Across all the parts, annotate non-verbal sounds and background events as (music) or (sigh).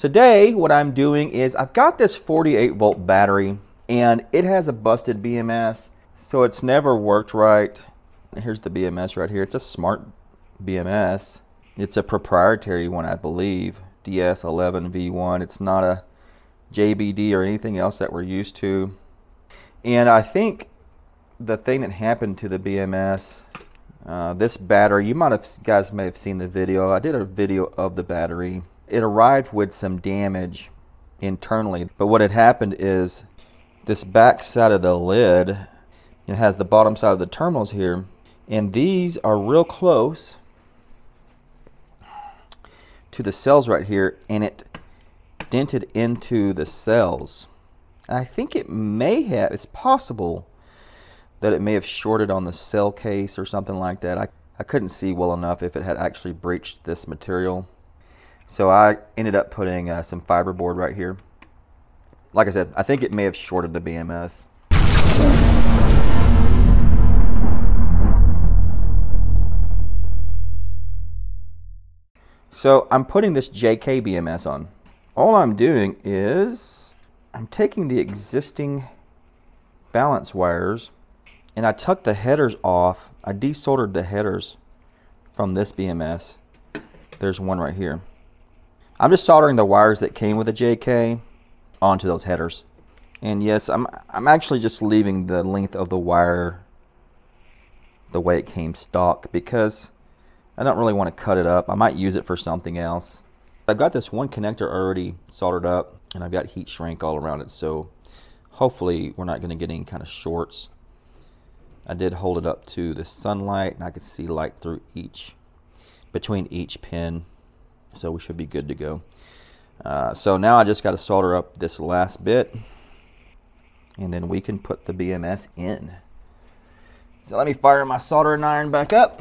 Today, what I'm doing is I've got this 48 volt battery and it has a busted BMS, so it's never worked right. Here's the BMS right here. It's a smart BMS. It's a proprietary one, I believe. DS11V1. It's not a JBD or anything else that we're used to. And I think the thing that happened to the BMS, uh, this battery, you might have guys may have seen the video. I did a video of the battery. It arrived with some damage internally, but what had happened is this back side of the lid, it has the bottom side of the terminals here, and these are real close to the cells right here, and it dented into the cells. I think it may have, it's possible that it may have shorted on the cell case or something like that. I, I couldn't see well enough if it had actually breached this material. So I ended up putting uh, some fiberboard right here. Like I said, I think it may have shorted the BMS. So I'm putting this JK BMS on. All I'm doing is I'm taking the existing balance wires and I tucked the headers off. I desoldered the headers from this BMS. There's one right here. I'm just soldering the wires that came with the JK onto those headers. And yes, I'm, I'm actually just leaving the length of the wire the way it came stock because I don't really want to cut it up. I might use it for something else. I've got this one connector already soldered up and I've got heat shrink all around it. So hopefully we're not going to get any kind of shorts. I did hold it up to the sunlight and I could see light through each, between each pin. So we should be good to go. Uh, so now I just got to solder up this last bit and then we can put the BMS in. So let me fire my soldering iron back up.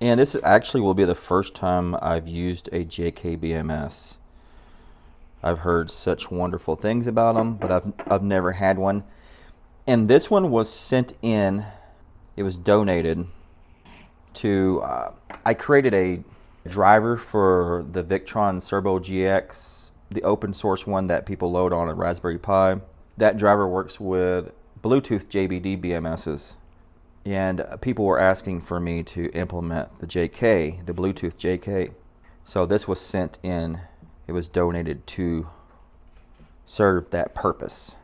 And this actually will be the first time I've used a JK BMS. I've heard such wonderful things about them, but I've, I've never had one. And this one was sent in, it was donated to, uh, I created a driver for the Victron Cerbo GX, the open source one that people load on a Raspberry Pi. That driver works with Bluetooth JBD BMSs. And uh, people were asking for me to implement the JK, the Bluetooth JK. So this was sent in, it was donated to serve that purpose.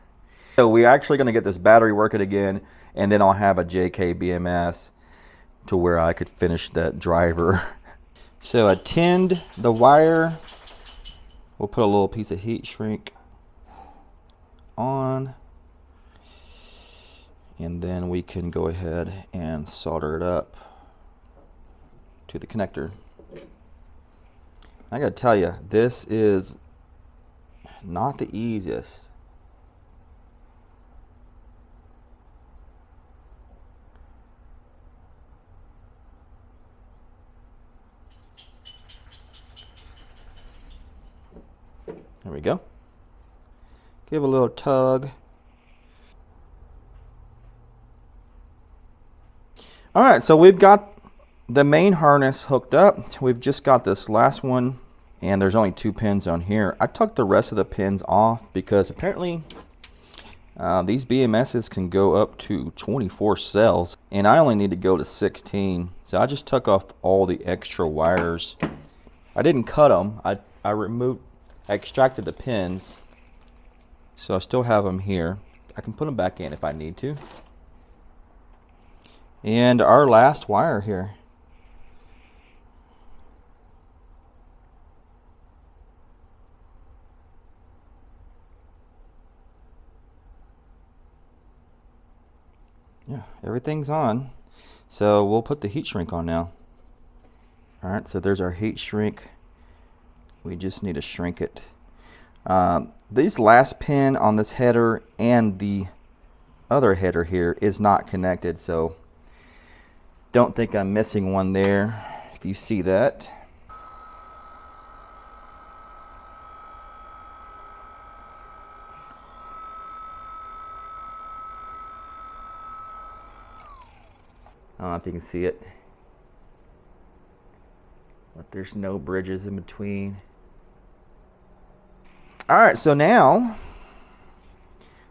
So we're actually going to get this battery working again, and then I'll have a JK BMS to where I could finish that driver. (laughs) so tinned the wire. We'll put a little piece of heat shrink on. And then we can go ahead and solder it up to the connector. I gotta tell you, this is not the easiest There we go. Give a little tug. All right, so we've got the main harness hooked up. We've just got this last one, and there's only two pins on here. I took the rest of the pins off because apparently uh, these BMSs can go up to 24 cells, and I only need to go to 16. So I just took off all the extra wires. I didn't cut them. I, I removed I extracted the pins, so I still have them here. I can put them back in if I need to. And our last wire here. Yeah, everything's on. So we'll put the heat shrink on now. Alright, so there's our heat shrink we just need to shrink it. Um, this last pin on this header and the other header here is not connected, so don't think I'm missing one there if you see that. I don't know if you can see it. But there's no bridges in between. All right, so now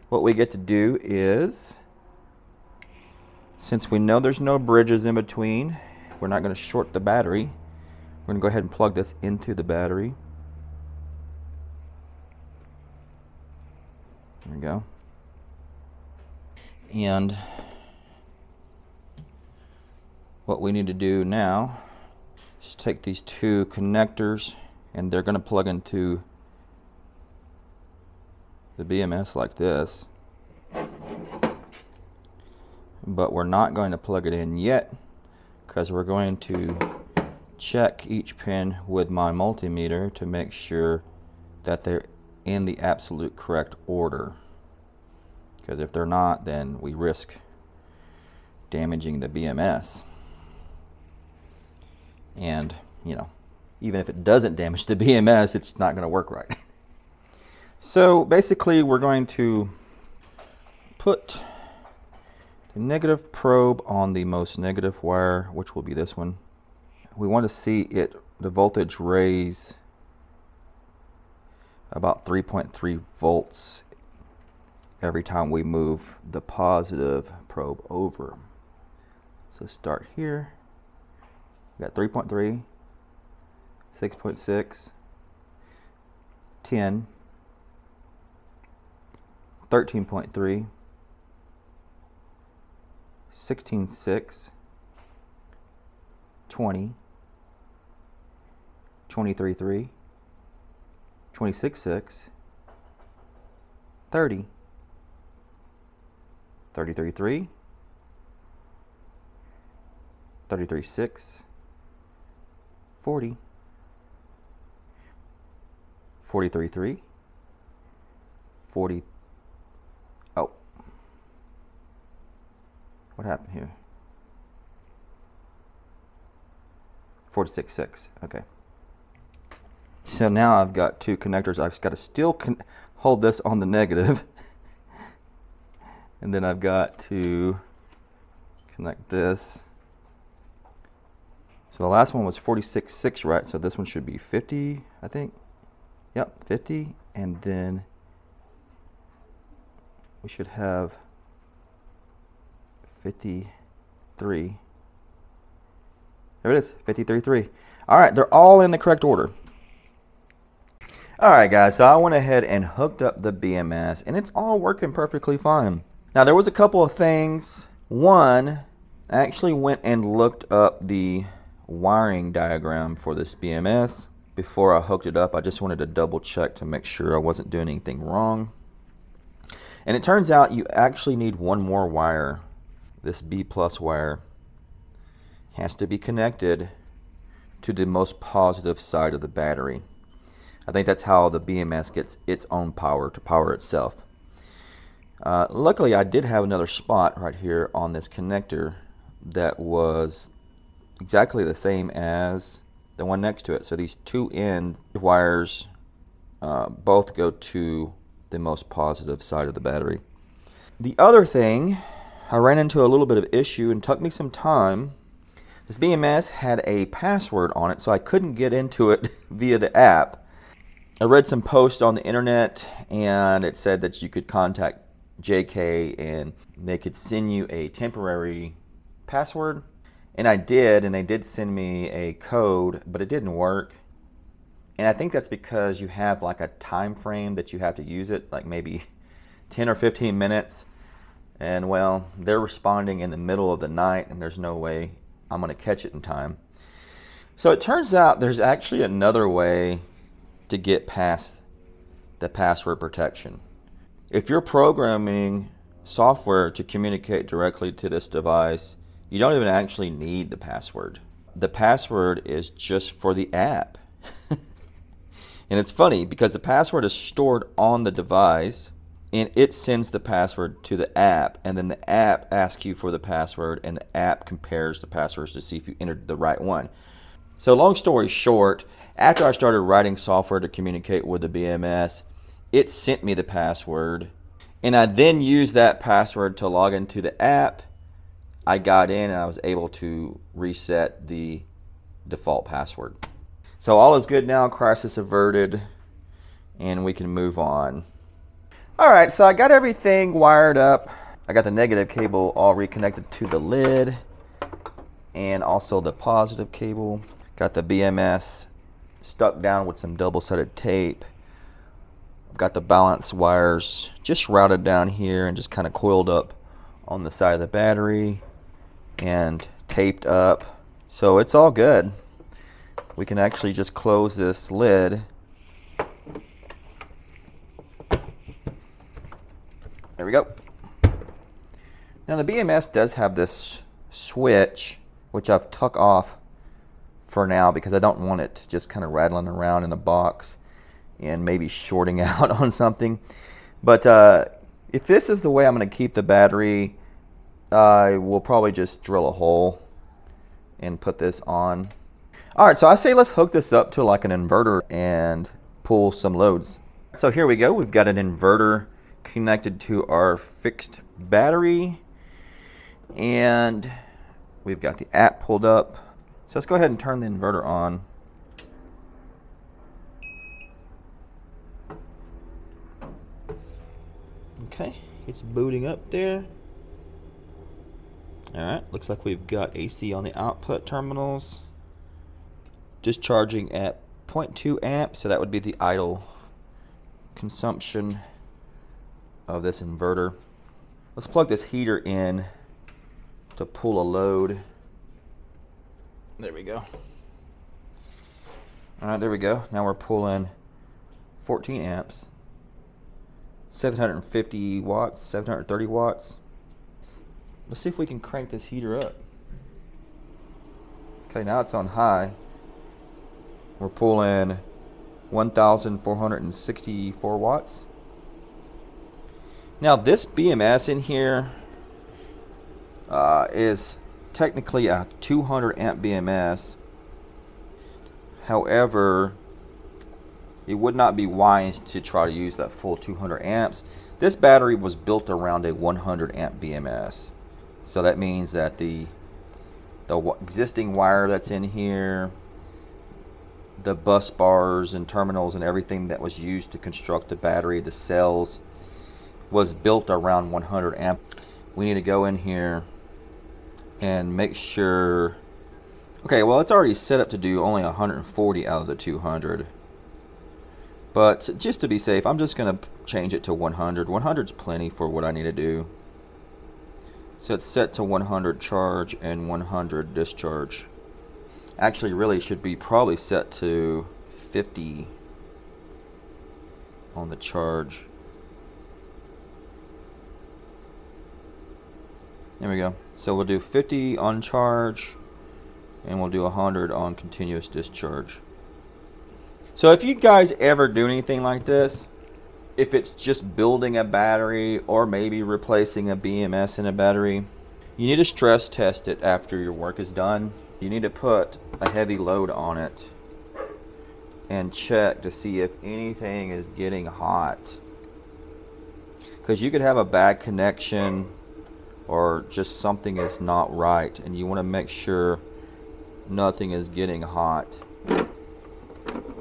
what we get to do is, since we know there's no bridges in between, we're not going to short the battery. We're going to go ahead and plug this into the battery. There we go. And what we need to do now is take these two connectors and they're going to plug into the BMS like this. But we're not going to plug it in yet because we're going to check each pin with my multimeter to make sure that they're in the absolute correct order. Because if they're not, then we risk damaging the BMS. And, you know, even if it doesn't damage the (laughs) BMS, it's not going to work right. So basically, we're going to put the negative probe on the most negative wire, which will be this one. We want to see it, the voltage raise about 3.3 volts every time we move the positive probe over. So start here. We got 3.3, 6.6, 10, 13.3, 16.6, 20, 23.3, 26.6, 30, 33.3, 33.6, 40, 43.3, 40, what happened here? 46.6, okay. So now I've got two connectors. I've got to still hold this on the negative. (laughs) and then I've got to connect this. So the last one was 46.6, right? So this one should be 50, I think. Yep, 50. And then we should have 53. There it is, 53.3. All right, they're all in the correct order. All right, guys, so I went ahead and hooked up the BMS, and it's all working perfectly fine. Now, there was a couple of things. One, I actually went and looked up the wiring diagram for this BMS before I hooked it up. I just wanted to double check to make sure I wasn't doing anything wrong. And it turns out you actually need one more wire. This B plus wire has to be connected to the most positive side of the battery. I think that's how the BMS gets its own power to power itself. Uh, luckily, I did have another spot right here on this connector that was exactly the same as the one next to it. So these two end wires uh, both go to the most positive side of the battery. The other thing, I ran into a little bit of issue and took me some time. This BMS had a password on it, so I couldn't get into it (laughs) via the app. I read some posts on the internet and it said that you could contact JK and they could send you a temporary password. And I did, and they did send me a code, but it didn't work. And I think that's because you have like a time frame that you have to use it, like maybe (laughs) 10 or 15 minutes. And well, they're responding in the middle of the night, and there's no way I'm going to catch it in time. So it turns out there's actually another way to get past the password protection. If you're programming software to communicate directly to this device, you don't even actually need the password. The password is just for the app. (laughs) and it's funny because the password is stored on the device and it sends the password to the app and then the app asks you for the password and the app compares the passwords to see if you entered the right one. So long story short, after I started writing software to communicate with the BMS, it sent me the password. And I then used that password to log into the app. I got in and I was able to reset the default password. So all is good now, crisis averted. and we can move on. All right, so I got everything wired up. I got the negative cable all reconnected to the lid and also the positive cable. Got the BMS stuck down with some double-sided tape. I've got the balance wires just routed down here and just kind of coiled up on the side of the battery and taped up. So it's all good. We can actually just close this lid. There we go. Now the BMS does have this switch, which I've tuck off for now because I don't want it just kind of rattling around in the box and maybe shorting (laughs) out on something. But uh, if this is the way I'm going to keep the battery, I will probably just drill a hole and put this on. All right, so I say let's hook this up to like an inverter and pull some loads. So here we go. We've got an inverter connected to our fixed battery and we've got the app pulled up. So let's go ahead and turn the inverter on. Okay, it's booting up there. Alright, looks like we've got AC on the output terminals. Discharging at 0.2 amps, so that would be the idle consumption of this inverter. Let's plug this heater in to pull a load. There we go. Alright, there we go. Now we're pulling 14 amps. 750 watts, 730 watts. Let's see if we can crank this heater up. Okay, now it's on high. We're pulling 1,464 watts. Now this BMS in here uh, is technically a 200 amp BMS. However, it would not be wise to try to use that full 200 amps. This battery was built around a 100 amp BMS. So that means that the the existing wire that's in here, the bus bars and terminals and everything that was used to construct the battery, the cells, was built around 100 amp. We need to go in here and make sure okay well it's already set up to do only 140 out of the 200 but just to be safe I'm just gonna change it to 100 100 is plenty for what I need to do. So it's set to 100 charge and 100 discharge. Actually really should be probably set to 50 on the charge There we go. So we'll do 50 on charge and we'll do 100 on continuous discharge. So if you guys ever do anything like this, if it's just building a battery or maybe replacing a BMS in a battery, you need to stress test it after your work is done. You need to put a heavy load on it and check to see if anything is getting hot. Because you could have a bad connection or just something is not right and you want to make sure nothing is getting hot.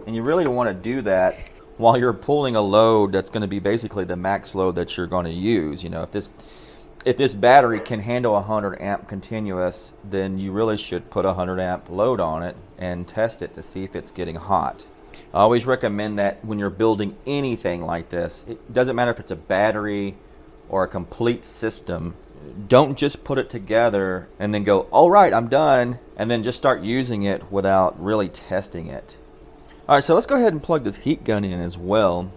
And you really want to do that while you're pulling a load that's going to be basically the max load that you're going to use. You know, if this if this battery can handle 100 amp continuous, then you really should put a 100 amp load on it and test it to see if it's getting hot. I always recommend that when you're building anything like this, it doesn't matter if it's a battery or a complete system, don't just put it together and then go, all right, I'm done, and then just start using it without really testing it. All right, so let's go ahead and plug this heat gun in as well.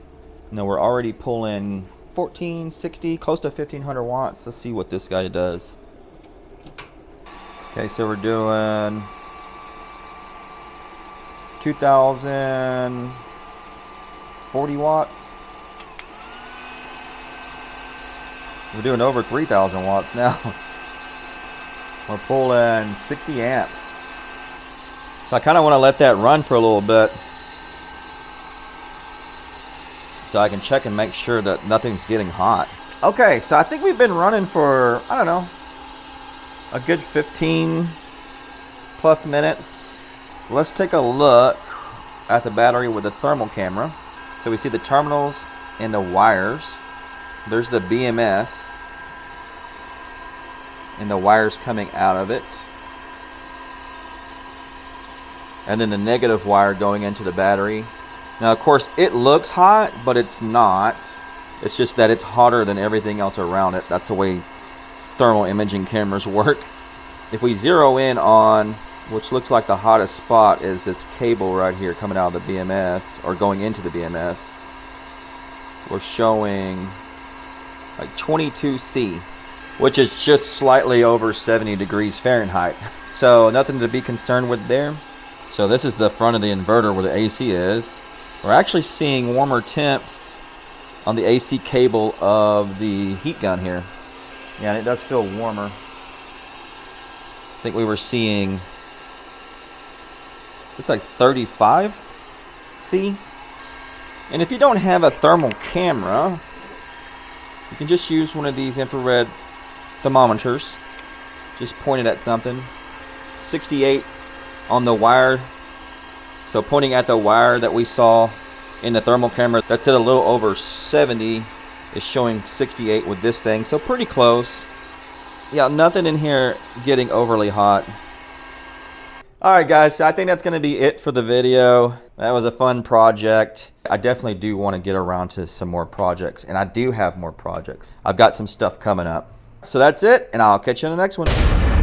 Now we're already pulling 14, 60, close to 1500 watts. Let's see what this guy does. Okay, so we're doing 2040 watts. We're doing over 3,000 watts now. (laughs) We're pulling 60 amps. So I kind of want to let that run for a little bit. So I can check and make sure that nothing's getting hot. Okay, so I think we've been running for, I don't know, a good 15 plus minutes. Let's take a look at the battery with a thermal camera. So we see the terminals and the wires. There's the BMS and the wires coming out of it. And then the negative wire going into the battery. Now, of course, it looks hot, but it's not. It's just that it's hotter than everything else around it. That's the way thermal imaging cameras (laughs) work. If we zero in on which looks like the hottest spot is this cable right here coming out of the BMS or going into the BMS. We're showing like 22C, which is just slightly over 70 degrees Fahrenheit. (laughs) So nothing to be concerned with there. So this is the front of the inverter where the AC is. We're actually seeing warmer temps on the AC cable of the heat gun here. Yeah, and it does feel warmer. I think we were seeing looks like 35 C. And if you don't have a thermal camera, you can just use one of these infrared thermometers. Just point it at something. 68 on the wire. So pointing at the wire that we saw in the thermal camera, that's at a little over 70 is showing 68 with this thing. So pretty close. Yeah, nothing in here getting overly hot. Alright guys, so I think that's going to be it for the video. That was a fun project. I definitely do want to get around to some more projects, and I do have more projects. I've got some stuff coming up. So that's it, and I'll catch you in the next one.